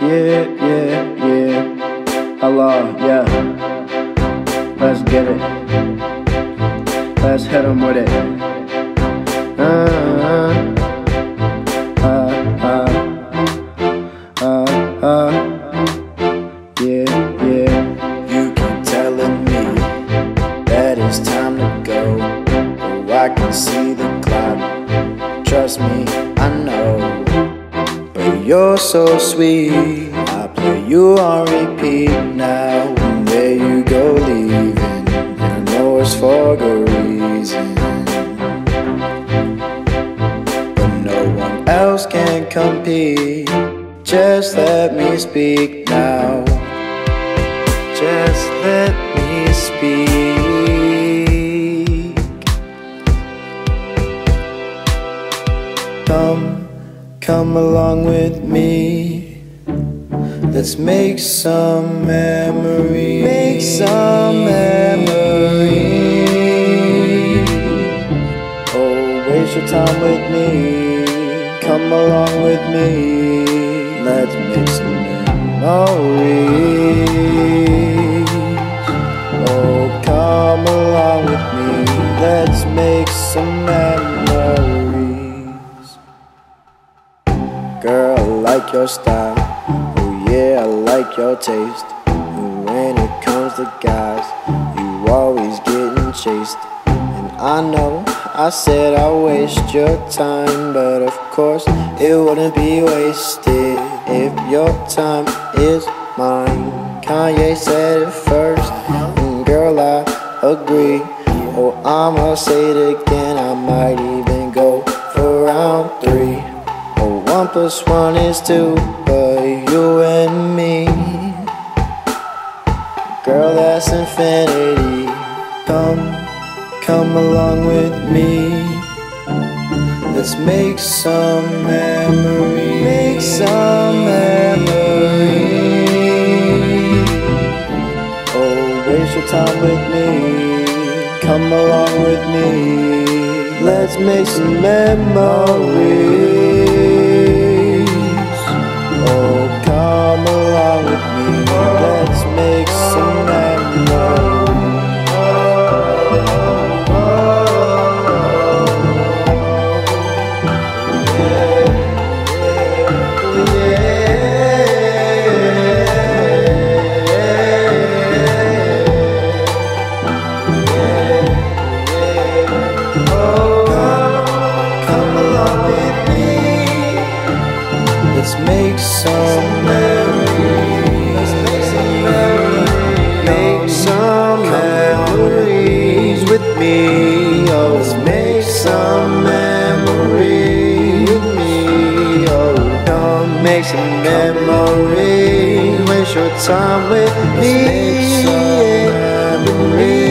Yeah, yeah, yeah. Hello, yeah. Let's get it. Let's hit 'em with it. Uh, uh, uh, uh, uh, yeah, yeah. You keep telling me that it's time to go. Oh, I can see the clock. Trust me, I know. You're so sweet. I play you on repeat now. And there you go, leaving. I know it's for good reason. But no one else can compete. Just let me speak now. Just let me speak. Come, come along with me. Let's make some memories. Make some memories. Oh, waste your time with me. Come along with me. Let's make some memories. Girl, I like your style. Oh, yeah, I like your taste. And when it comes to guys, you always getting chased. And I know I said I waste your time, but of course it wouldn't be wasted if your time is mine. Kanye said it first, and girl, I agree. Oh, I'ma say it again, I might plus one is two, but you and me. Girl, that's infinity. Come, come along with me. Let's make some memories. Make some memories. Oh, waste your time with me. Come along with me. Let's make some memories. Make some memories. Make some memories with me. Oh, let's make some memories with me. Oh, make some memories. Waste your time with me. Memories.